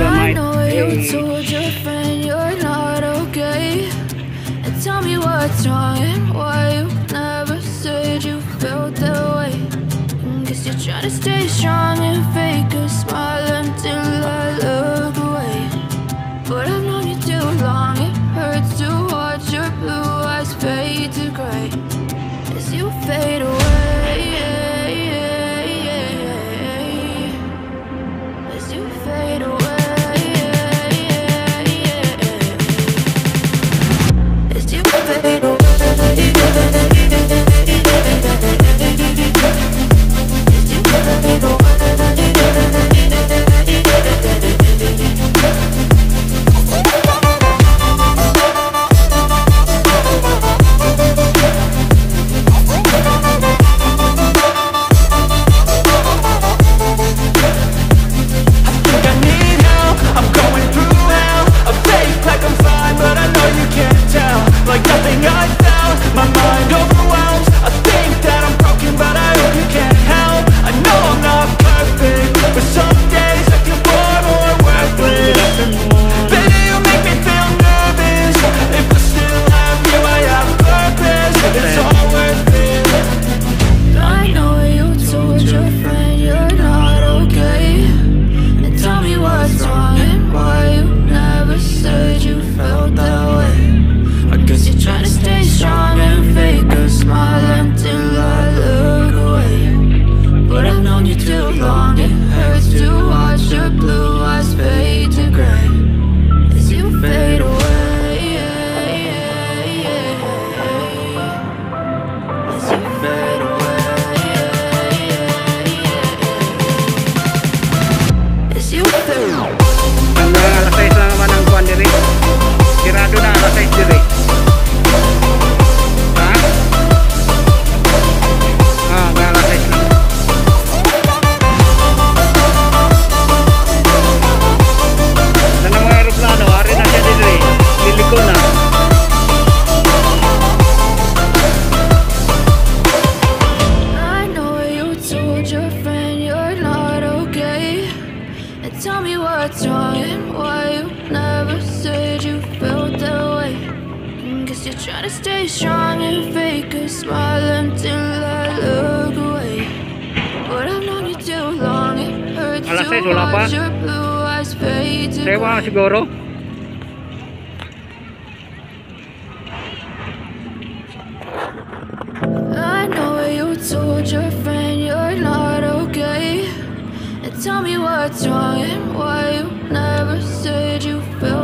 I know you told your friend you're not okay. And tell me what's wrong and why you never said you felt that way. Guess you're trying to stay strong and fake a You're trying to stay strong and fake a smile until I look away. But I've known you too long, it hurts Alas to seis, wala watch your blue eyes fade to Sewa siguro. I know you told your friend you're not okay. And tell me what's wrong and why you never said you felt.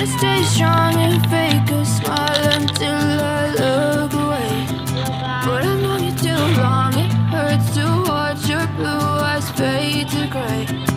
To stay strong and fake a smile until I look away. But I've you it hurts to watch your blue eyes fade to gray